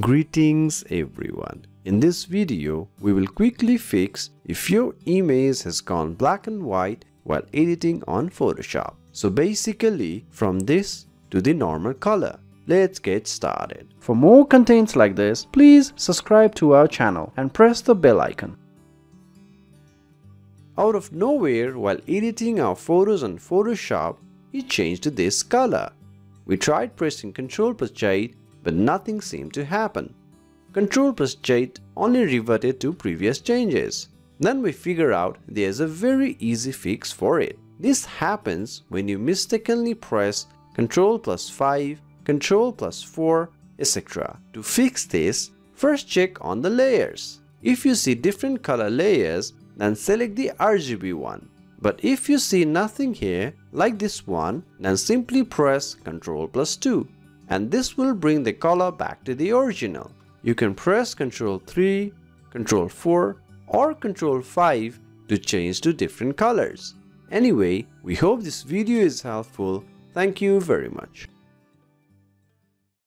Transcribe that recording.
Greetings everyone. In this video, we will quickly fix if your image has gone black and white while editing on Photoshop. So basically, from this to the normal color. Let's get started. For more contents like this, please subscribe to our channel and press the bell icon. Out of nowhere, while editing our photos on Photoshop, it changed to this color. We tried pressing Ctrl plus Z, but nothing seemed to happen. Ctrl plus Z only reverted to previous changes. Then we figure out there's a very easy fix for it. This happens when you mistakenly press Ctrl plus 5, Ctrl plus 4, etc. To fix this, first check on the layers. If you see different color layers, then select the RGB one. But if you see nothing here, like this one, then simply press Ctrl plus 2 and this will bring the color back to the original. You can press Ctrl 3, Ctrl 4 or Ctrl 5 to change to different colors. Anyway, we hope this video is helpful. Thank you very much.